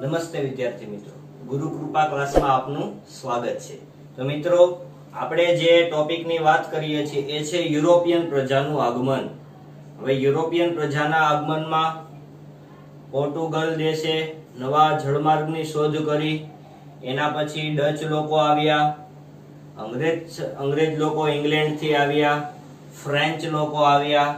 નમસ્તે વિદ્યાર્થી મિત્રો. ગુરુ કૃપા ક્લાસમાં આપનું સ્વાગત છે. તો મિત્રો, આપણે જે ટોપિકની વાત કરીએ છીએ, એ છે યુરોપિયન પ્રજાનું આગમન. હવે યુરોપિયન પ્રજાના આગમનમાં પોર્ટુગલ દેશે નવા જળમાર્ગની શોધ કરી. એના પછી ડચ લોકો આવ્યા, અંગ્રેજ અંગ્રેજ લોકો ઇંગ્લેન્ડથી આવ્યા, ફ્રેન્ચ લોકો આવ્યા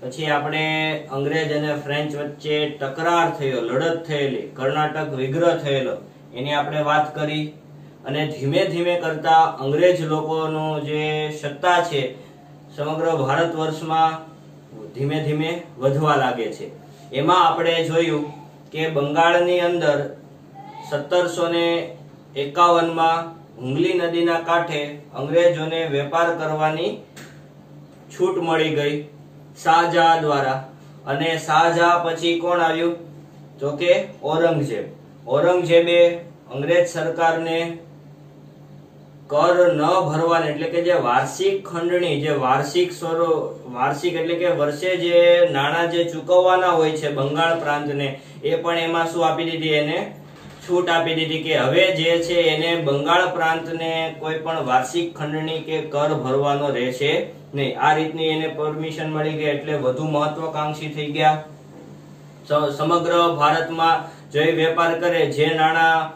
પછી આપણે અંગ્રેજ અને ફ્રેન્ચ વચ્ચે તકરાર થયો લડત થયેલી, કર્ણાટક વિગ્રહ થયેલો, એની આપણે વાત કરી. અને ધીમે ધીમે કરતા અંગ્રેજ લોકોનું જે સત્તા છે, સમગ્ર ભારત વર્ષમાં ધીમે ધીમે વધવા લાગે છે. એમાં આપણે જોયું કે બંગાળની અંદર સત્તરસો ને એકાવનમાં હુંગલી નદીના કાંઠે અંગ્રેજોને વેપાર કરવાની છૂટ મળી ગઈ. શાહજહાં દ્વારા. અને શાહજહા પછી કોણ આવ્યું? તો કે ઔરંગઝેબ. ઔરંગઝેબે અંગ્રેજ સરકારને કર ન ભરવાને, એટલે કે જે વાર્ષિક ખંડણી, જે વાર્ષિક સ્વરો, વાર્ષિક એટલે કે વર્ષે જે નાણાં જે ચૂકવવાના હોય છે બંગાળ પ્રાંતને, એ પણ એમાં શું આપી દીધી? એને છૂટ આપી દીધી કે હવે જે છે એને બંગાળ પ્રાંતને કોઈ પણ વાર્ષિક ખંડણી કે કર ભરવાનો રહેશે નહીં, આ રીતની એને પરમિશન મળી ગઈ એટલે વધુ મહત્વકાંક્ષી થઈ ગયા. સમગ્ર ભારતમાં જે વેપાર કરે, જે નાણાં,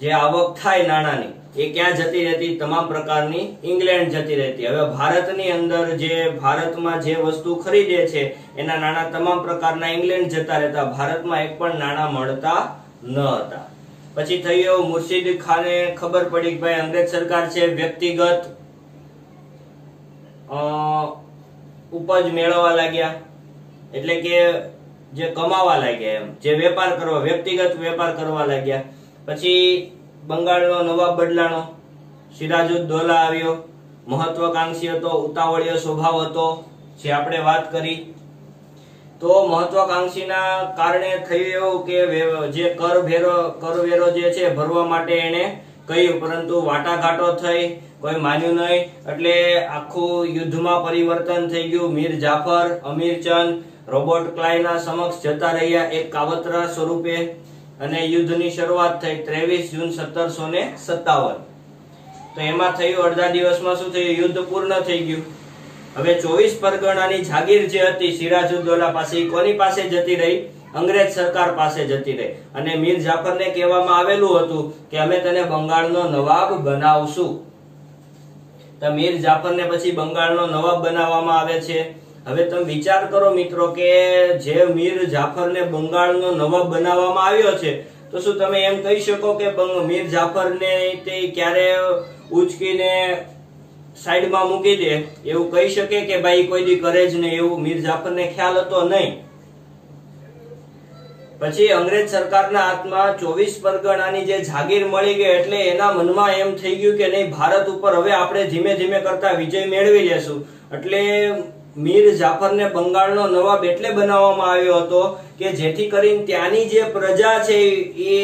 જે આવક થાય નાણાંની, એ ક્યાં જતી રહેતી? તમામ પ્રકારની ઇંગ્લેન્ડ જતી રહેતી. હવે ભારતની અંદર જે ભારતમાં જે વસ્તુ ખરીદે છે, એના નાણાં તમામ પ્રકારના ઇંગ્લેન્ડ જતા રહેતા. ભારતમાં એક પણ નાણાં મળતા ન હતા. પછી થયું મુર્શિદ ખાને ખબર પડી કે ભાઈ અંગ્રેજ સરકાર છે વ્યક્તિગત ઉપજ મેળવવા લાગ્યા. એટલે કે જે કમાવા લાગ્યા એમ. જે વેપાર કરવા, વ્યક્તિગત વેપાર કરવા લાગ્યા. પછી બંગાળનો નવાબ બદલાણો. સિરાજુદ્દોલા આવ્યો. મહત્વકાંક્ષી હતો, ઉતાવળીયો સ્વભાવ હતો, જે આપણે વાત કરી. તો મહત્વકાંક્ષીના કારણે થયું એવું કે જે કરવેરો કરવેરો જે છે, ભરવા માટે એને કહ્યું પરંતુ વાટાઘાટો થઈ, કોઈ માન્યું નહીં. એટલે આખું યુદ્ધમાં પરિવર્તન થઈ ગયું. મીર જાફર અમીરચંદ રોબર્ટ ક્લાયના સમક્ષ જતા રહ્યા એક કાવતરા સ્વરૂપે. અને યુદ્ધની શરૂઆત થઈ ત્રેવીસ જૂન સત્તરસો ને સત્તાવન. તો એમાં થયું, અડધા દિવસમાં શું થયું? યુદ્ધ પૂર્ણ થઈ ગયું. હવે ચોવીસ પરગણાની જાગીર જે હતી, સિરાજુદ્દોલા પાસે કોની પાસે જતી રહી? અંગ્રેજ સરકાર પાસે જતી રહી. અને મીર જાફરને કહેવામાં આવેલું હતું કે અમે તને બંગાળનો નવાબ બનાવશું. તો મીર જાફરને પછી બંગાળનો નવાબ બનાવવામાં આવે છે. હવે તમે વિચાર કરો મિત્રો કે જે મીર જાફરને બંગાળનો નવાબ બનાવવામાં આવ્યો છે, તો શું તમે એમ કહી શકો કે મીર જાફરને તે ક્યારે ઉચકીને સાઈડમાં મૂકી દે? એવું કહી શકે કે ભાઈ કોઈ દી કરે જ નહીં, એવું મીર જાફરને ખ્યાલ હતો નહીં? પછી અંગ્રેજ સરકારના હાથમાં ચોવીસ પરગણાની જે જાગીર મળી ગઈ એટલે એના મનમાં એમ થઈ ગયું કે નહીં, ભારત ઉપર હવે આપણે ધીમે ધીમે કરતા વિજય મેળવી લેશું. એટલે મીર જાફરને બંગાળનો નવાબ એટલે બનાવવામાં આવ્યો હતો કે જેથી કરીને ત્યાંની જે પ્રજા છે એ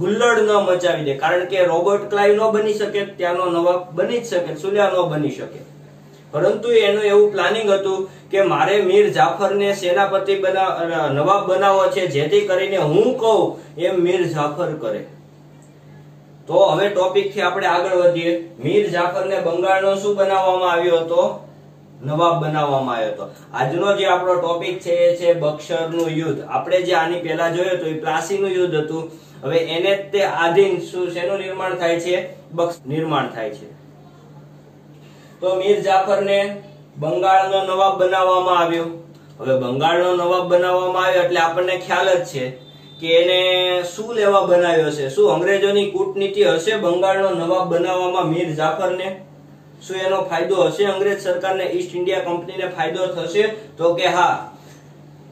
હુલ્લડ ન મચાવી દે. કારણ કે રોબર્ટ ક્લાઇવ ન બની શકે, ત્યાંનો નવાબ બની જ શકે, સુલ્યા ન બની શકે. પરંતુ એનું એવું પ્લાનિંગ હતું કે મારે મીર જાફરને સેનાપતિ નવાબ બનાવવો છે, જેથી કરીને હું કહું એમ મીર જાફર કરે. તો હવે ટોપિકથી આપણે આગળ વધીએ. મીર જાફરને બંગાળનો શું બનાવવામાં આવ્યો હતો? નવાબ બનાવવામાં આવ્યો હતો. આજનો જે આપણો ટોપિક છે, એ છે બક્સરનું યુદ્ધ. આપણે જે આની પહેલા જોયું હતું, એ પ્લાસીનું યુદ્ધ હતું. હવે એને તે આધીન શું, શેનું નિર્માણ થાય છે? બક્ષ નિર્માણ થાય છે. તો મીર જાફરને બંગાળનો નવાબ બનાવવામાં આવ્યો. હવે બંગાળનો નવાબ બનાવવામાં આવ્યો એટલે આપણને ખ્યાલ જ છે કે એને શું લેવા બનાવ્યો છે? શું અંગ્રેજોની કૂટનીતિ હશે બંગાળનો નવાબ બનાવવામાં મીર જાફરને? શું એનો ફાયદો હશે? અંગ્રેજ સરકારને ઈસ્ટ ઇન્ડિયા કંપનીને ફાયદો થશે? તો કે હા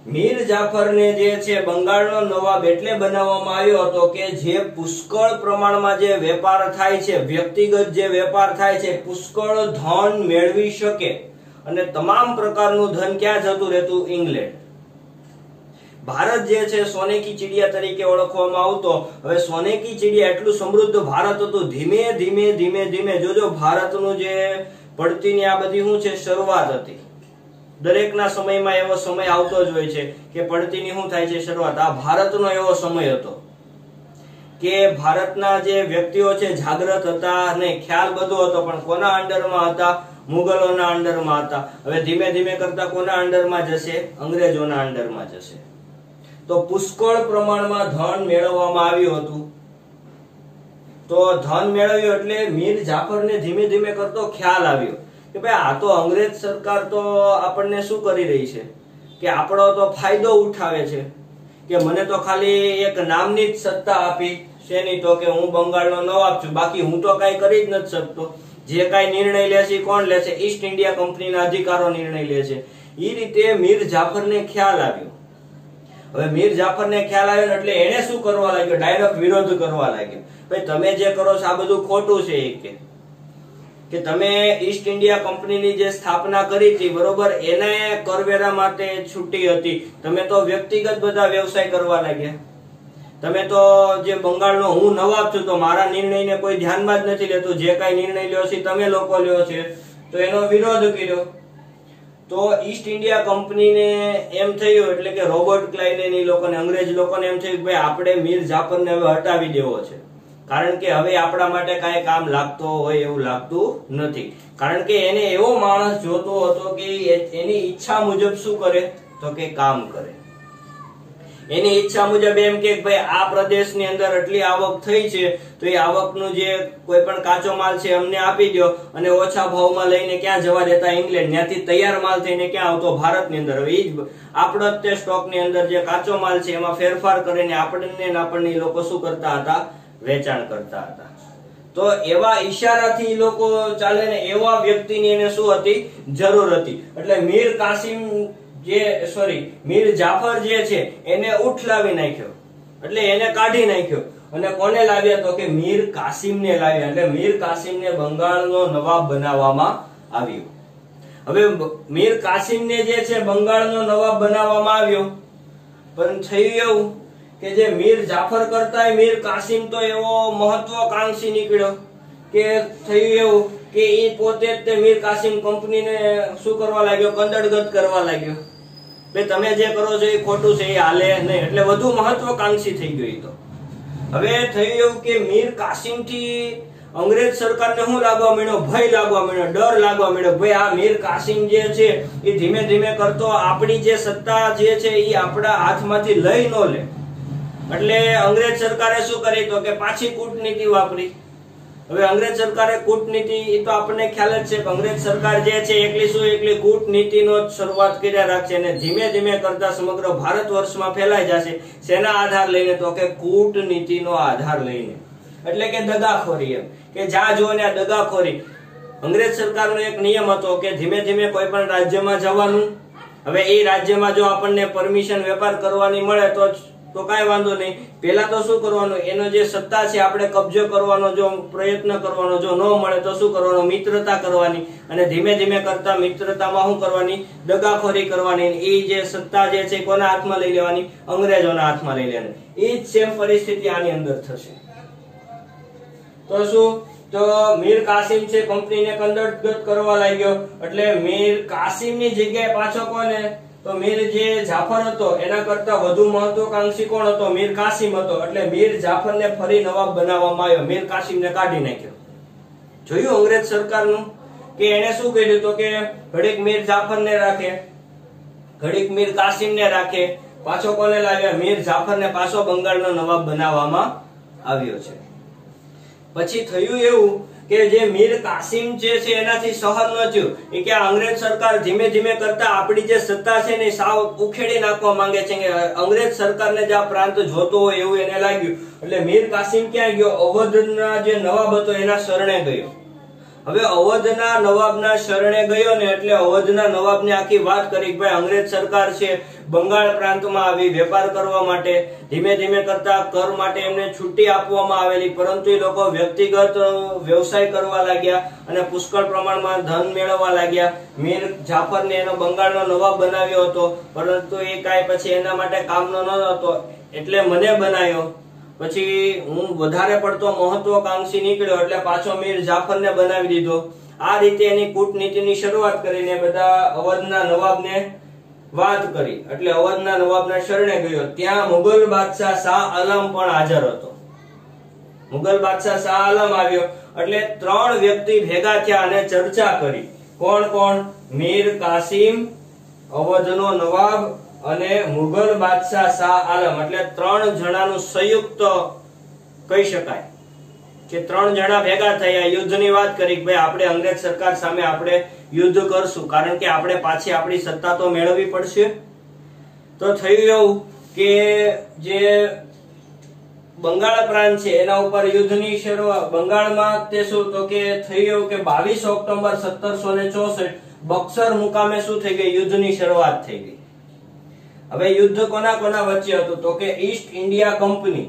મીર જાફરને જે છે બંગાળનો નવાબ એટલે બનાવવામાં આવ્યો હતો કે જે પુષ્કળ પ્રમાણમાં જે વેપાર થાય છે, વ્યક્તિગત જે વેપાર થાય છે, પુષ્કળ ધન મેળવી શકે. અને તમામ પ્રકારનું ધન ક્યાં જતું રહેતું? ઇંગ્લેન્ડ. ભારત જે છે સોને કી ચિડિયા તરીકે ઓળખવામાં આવતો. હવે સોને કી ચિડિયા એટલું સમૃદ્ધ ભારત હતું, ધીમે ધીમે ધીમે ધીમે, જોજો ભારતનું જે પડતીની આ બધી શું છે, શરૂઆત હતી. દરેકના સમયમાં એવો સમય આવતો જ હોય છે કે પડતીની શું થાય છે શરૂઆત? આ ભારતનો એવો સમય હતો કે ભારતના જે વ્યક્તિઓ છે જાગ્રત હતા અને ખ્યાલ બધો હતો, પણ કોના અંડરમાં હતા? મુગલોના અંડરમાં હતા. હવે ધીમે ધીમે કરતા કોના અંડરમાં જશે? અંગ્રેજોના અંડરમાં જશે. તો પુષ્કળ પ્રમાણમાં ધન મેળવવામાં આવ્યું હતું. તો ધન મેળવ્યું એટલે મીર જાફરને ધીમે ધીમે કરતો ખ્યાલ આવ્યો. કે ભાઈ, આ તો અંગ્રેજ સરકાર તો આપણને શું કરી રહી છે? કે આપણો તો ફાયદો ઉઠાવે છે. કે મને તો ખાલી એક નામની જ સત્તા આપી શેની તો કે હું બંગાળનો નવાબ છું. બાકી હું તો કઈ કરી જ નથી શકતો. જે કઈ નિર્ણય લે છે કોણ લે છે? ઈસ્ટ ઇન્ડિયા કંપનીના અધિકારો નિર્ણય લે છે. એ રીતે મીર જાફરને ખ્યાલ આવ્યો. હવે મીર જાફરને ખ્યાલ આવ્યો એટલે એને શું કરવા લાગ્યો? ડાયરેક્ટ વિરોધ કરવા લાગ્યો. ભાઈ, તમે જે કરો છો, આ બધું ખોટું છે એક કે. કે તમે ઈસ્ટ ઇન્ડિયા કંપનીની જે સ્થાપના કરી હતી, બરોબર, એને કરવેરા માટે છૂટી હતી. તમે તો વ્યક્તિગત બધા વ્યવસાય કરવા લાગ્યા. તમે તો જે બંગાળનો, હું નવાબ છું, તો મારા નિર્ણયને કોઈ ધ્યાનમાં જ નથી લેતું. જે કાંઈ નિર્ણય લ્યો છે તમે લોકો લ્યો છે. તો એનો વિરોધ કર્યો. તો ઈસ્ટ ઇન્ડિયા કંપનીને એમ થયું, એટલે કે રોબર્ટ ક્લાઈને લોકોને, અંગ્રેજ લોકોને એમ થયું કે ભાઈ, આપણે મીર જાફરને હવે હટાવી દેવો છે. કારણ કે હવે આપણા માટે કાંઈ કામ લાગતો હોય એવું લાગતું નથી. કારણ કે એને એવો માણસ જોતો હતો કે એની ઈચ્છા મુજબ શું કરે? તો કે કામ કરે. એની ઈચ્છા મુજબ એમ કે ભાઈ, આ પ્રદેશની અંદર આટલી આવક થઈ છે, તો એ આવકનું જે કોઈ પણ કાચો માલ છે અમને આપી દો અને ઓછા ભાવમાં લઈને ક્યાં જવા દેતા ઇંગ્લેન્ડ ત્યાંથી તૈયાર માલ થઈને ક્યાં આવતો ભારતની અંદર? હવે ઈ જ આપણો તે સ્ટોકની અંદર જે કાચો માલ છે, એમાં ફેરફાર કરીને આપણને આપણને લોકો શું કરતા હતા? વેચાણ કરતા હતા. તો એવા ઈશારાથી એ લોકો ચાલે ને એવા વ્યક્તિની એને શું હતી? જરૂર હતી. એટલે મીર કાસિમ જે સોરી મીર જાફર જે છે, એને ઉઠલાવી નાખ્યો. એટલે એને કાઢી નાખ્યો. અને કોને લાવ્યા? તો કે મીર કાસિમને લાવ્યા. એટલે મીર કાસિમને બંગાળનો નવાબ બનાવવામાં આવ્યો. હવે મીર કાસિમને જે છે, બંગાળનો નવાબ બનાવવામાં આવ્યો. પણ થયું એવું કે જે મીર જાફર કરતા મીર કાસિમ તો એવો મહત્વકાંક્ષી નીકળ્યો કે થયું એવું કે એ પોતે જ તે મીર કાસિમ કંપનીને શું કરવા લાગ્યો? કંદડગત કરવા લાગ્યો. બે તમે જે કરો છો એ ખોટું છે, એ હાલે નહીં. એટલે વધુ મહત્વકાંક્ષી થઈ ગયો એ તો. હવે થયું એવું કે મીર કાસિમથી અંગ્રેજ સરકારને શું લાગવા મળ્યો ભય લાગવા મળ્યો ડર લાગવા મળ્યો ભાઈ આ મીર કાસિમ જે છે, એ ધીમે ધીમે કરતો, આપણી જે સત્તા જે છે, એ આપણા હાથમાંથી લઈ ન લે. એટલે અંગ્રેજ સરકારે શું કરી તો કે પાછી કૂટનીતિ વાપરી. હવે અંગ્રેજ સરકારે કૂટનીતિ એ તો આપણને ખ્યાલ જ છે કે અંગ્રેજ સરકાર જે છે, એકલી શું, એકલી કૂટનીતિનો જ શરૂઆત કર્યા રાખશે અને ધીમે ધીમે કરતા સમગ્ર ભારત વર્ષમાં ફેલાઈ જશે. શેના આધાર લઈને તો કે કૂટનીતિનો આધાર લઈને. એટલે કે દગાખોરી એમ. કે જ્યાં જુઓ ને આ દગાખોરી. અંગ્રેજ સરકારનો એક નિયમ હતો કે ધીમે ધીમે કોઈ પણ રાજ્યમાં જવાનું. હવે એ રાજ્યમાં જો આપણને પરમિશન વેપાર કરવાની મળે તો તો કાંઈ વાંધો નહીં. પેલા તો શું કરવાનું? એનો જે સત્તા છે, આપણે કબજો કરવાનો, જો પ્રયત્ન કરવાનો, જો ન મળે તો શું કરવાનું? મિત્રતા કરવાની. અને ધીમે ધીમે કરતા મિત્રતામાં શું કરવાની? દગાખોરી કરવાની. એ જે સત્તા જે છે, કોના હાથમાં લઈ લેવાની? અંગ્રેજોના હાથમાં લઈ લેવાની. એ જ સેમ પરિસ્થિતિ આની અંદર થશે. તો શું? તો મીર કાસિમ છે, કંપનીને કંદડગત કરવા લાગ્યો. એટલે મીર કાસિમની જગ્યાએ પાછો કોને? તો મીર જે જાફર હતો, એના કરતા વધુ મહત્વકાંક્ષી કોણ હતો? મીર કાસિમ હતો. એટલે મીર જાફરને ફરી નવાબ બનાવવામાં આવ્યો. મીર કાસિમને કાઢી નાખ્યો. જોયું અંગ્રેજ સરકારનું? કે એને શું કર્યું તો કે ઘડીક મીર જાફરને રાખે, ઘડીક મીર કાસિમને રાખે, પાછો કોને લાવ્યા? મીર જાફરને પાછો બંગાળનો નવાબ બનાવવામાં આવ્યો છે. પછી થયું એવું કે જે મીર કાસિમ જે છે એનાથી સહન ન થયું. એ કે અંગ્રેજ સરકાર ધીમે ધીમે કરતા આપણી જે સત્તા છે ને સાવ ઉખેડી નાખવા માંગે છે કે અંગ્રેજ સરકારને જે આ પ્રાંત જોતો હોય એવું એને લાગ્યું. એટલે મીર કાસિમ ક્યાં ગયો? અવધના જે નવાબ હતો એના શરણે ગયો. હવે અવધના નવાબના શરણે ગયો ને એટલે અવધના નવાબને આખી વાત કરી ભાઈ અંગ્રેજ સરકાર છે, બંગાળ પ્રાંતમાં આવી, વેપાર કરવા માટે. ધીમે ધીમે કરતા કર માટે એમને છૂટી આપવામાં આવેલી, પરંતુ એ લોકો વ્યક્તિગત વ્યવસાય કરવા લાગ્યા અને પુષ્કળ પ્રમાણમાં ધન મેળવવા લાગ્યા. મીર જાફરને એનો બંગાળનો નવાબ બનાવ્યો હતો, પરંતુ એ કાંઈ પછી એના માટે કામનો ન હતો. એટલે મને બનાવ્યો પછી હું વધારે પડતો મહત્વકાંક્ષી નીકળ્યો એટલે પાછો મીર જાફરને બનાવી દીધો. આ રીતે એની કૂટનીતિની શરૂઆત કરીને બધા અવધના નવાબને વાત કરી. એટલે અવધના નવાબના શરણે ગયો. ત્યાં મુગલ બાદશાહ શાહ આલમ પણ હાજર હતો. મુગલ બાદશાહ શાહ આલમ આવ્યો. એટલે ત્રણ વ્યક્તિ ભેગા થયા અને ચર્ચા કરી. કોણ કોણ? મીર, કાસિમ, અવધનો નવાબ અને મુગલ બાદશાહ શાહ આલમ એટલે ત્રણ જણાનું સંયુક્ત કહી શકાય. કે ત્રણ જણા ભેગા થયા, યુદ્ધની વાત કરી ભાઈ આપણે અંગ્રેજ સરકાર સામે આપણે યુદ્ધ કરશું. કારણ કે આપણે પાછી આપણી સત્તા તો મેળવવી પડશે. તો થયું એવું કે જે બંગાળ પ્રાંત છે, એના ઉપર યુદ્ધની શરૂઆત બંગાળમાં તે શું તો કે થયું એવું કે બાવીસ ઓક્ટોબર સત્તરસો ને ચોસઠ બક્સર મુકામે શું થઈ ગઈ? યુદ્ધની શરૂઆત થઈ ગઈ. હવે યુદ્ધ કોના કોના વચ્ચે હતું? તો કે ઈસ્ટ ઇન્ડિયા કંપની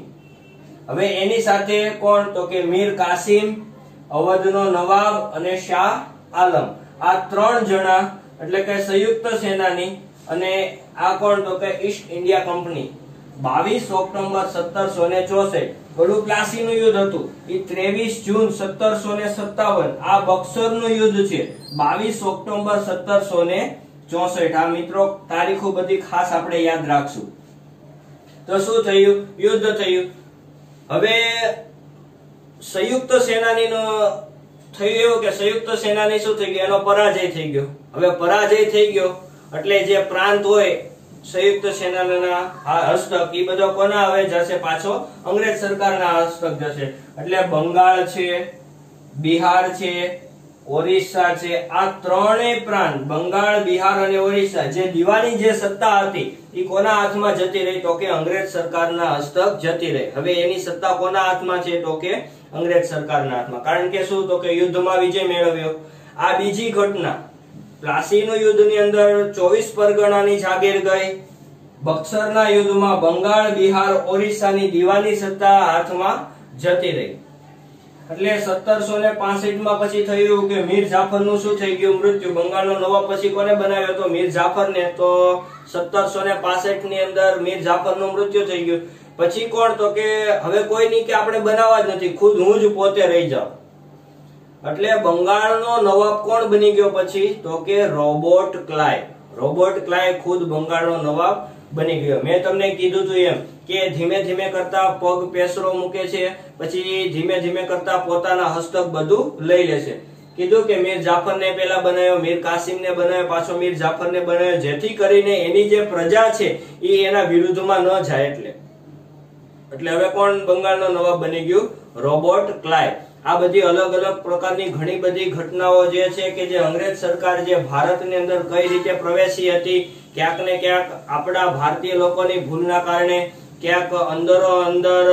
હવે એની સાથે કોણ? તો કે મીર કાસિમ, અવધનો નવાબ અને શાહ આલમ. આ ત્રણ જણા, એટલે કે સંયુક્ત સેનાની, અને આ કોણ? તો કે ઈસ્ટ ઇન્ડિયા કંપની બાવીસ ઓક્ટોબર સત્તરસો ને ચોસઠ. બડું પ્લાસીનું યુદ્ધ હતું. એ ત્રેવીસ જૂન સત્તરસો ને સત્તાવન. આ બક્સરનું યુદ્ધ છે. બાવીસ ઓક્ટોબર સત્તરસો ને ચોસઠ. આ મિત્રો, તારીખો બધી ખાસ આપણે યાદ રાખશું. તો શું થયું? યુદ્ધ થયું. હવે સંયુક્ત સેનાનીનો, થયું એવું કે સંયુક્ત સેનાની શું થઈ ગયું? એનો પરાજય થઈ ગયો. હવે પરાજય થઈ ગયો એટલે જે પ્રાંત હોય, સંયુક્ત સેનાના હસ્તક એ બધો કોના હવે જશે પાછો? અંગ્રેજ સરકારના હસ્તક જશે. એટલે બંગાળ છે, બિહાર છે ઓરિસ્સા છે. આ ત્રણેય પ્રાંત બંગાળ, બિહાર અને ઓરિસ્સા, જે દીવાની જે સત્તા હતી એ કોના હાથમાં જતી રહી તો કે અંગ્રેજ સરકારના હસ્તક જતી રહી? હવે એની સત્તા કોના હાથમાં છે તો કે અંગ્રેજ સરકારના હાથમાં? કારણ કે શું? તો કે યુદ્ધમાં વિજય મેળવ્યો. આ બીજી ઘટના, પ્લાસીનું યુદ્ધની અંદર ચોવીસ પરગણાની જાગીર ગઈ. બક્સરના યુદ્ધમાં બંગાળ, બિહાર, ઓરિસ્સાની દીવાની સત્તા હાથમાં જતી રહી. એટલે સત્તરસો ને પાસઠમાં પછી થયું કે મીર જાફરનું શું થઈ ગયું? મૃત્યુ. બંગાળનો નવાબ પછી કોને બનાવ્યો તો મીર જાફર ને તો સત્તરસો ને પાસઠની અંદર મીર જાફરનું મૃત્યુ થઈ ગયું. પછી કોણ? તો કે હવે કોઈ નહીં કે આપણે બનાવવા જ નથી. ખુદ હું જ પોતે રહી જાઉં. એટલે બંગાળનો નવાબ કોણ બની ગયો પછી? તો કે રોબોટ ક્લાય. રોબોટ ક્લાય ખુદ બંગાળનો નવાબ. બની ગયો. મેં તમને કીધું હતું એમ કે ધીમે ધીમે કરતા પગ પેસરો મૂકે છે, પછી ધીમે ધીમે કરતા પોતાના હસ્તક બધું લઈ લે છે. કીધું કે મીર જાફર ને પેલા બનાવ્યો, મીર કાસિમ ને બનાવ્યો, પાછો મીર જાફર ને બનાવ્યો. જેથી કરીને એની જે પ્રજા છે, એ એના વિરુદ્ધમાં ન જાય એટલે. એટલે હવે કોણ બંગાળનો નવાબ બની ગયું? Robert Clive. આ બધી અલગ અલગ પ્રકારની ઘણી બધી ઘટનાઓ જે છે કે જે અંગ્રેજ સરકાર જે ભારતની અંદર કઈ રીતે પ્રવેશી હતી ક્યાંક ને ક્યાંક આપણા ભારતીય લોકોની ભૂલના કારણે, ક્યાંક અંદરો અંદર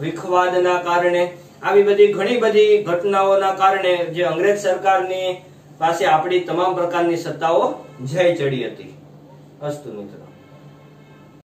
વિખવાદના કારણે, આવી બધી ઘણી બધી ઘટનાઓના કારણે જે અંગ્રેજ સરકારની પાસે આપણી તમામ પ્રકારની સત્તાઓ જય ચડી હતી. અસ્તુ મિત્રો.